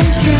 and drown.